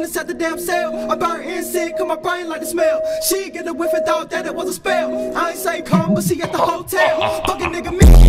went inside the damn cell. I burnt insect, cause my brain like the smell. She get a whiff and thought that it was a spell. I ain't say come, but she at the hotel. Fucking nigga me.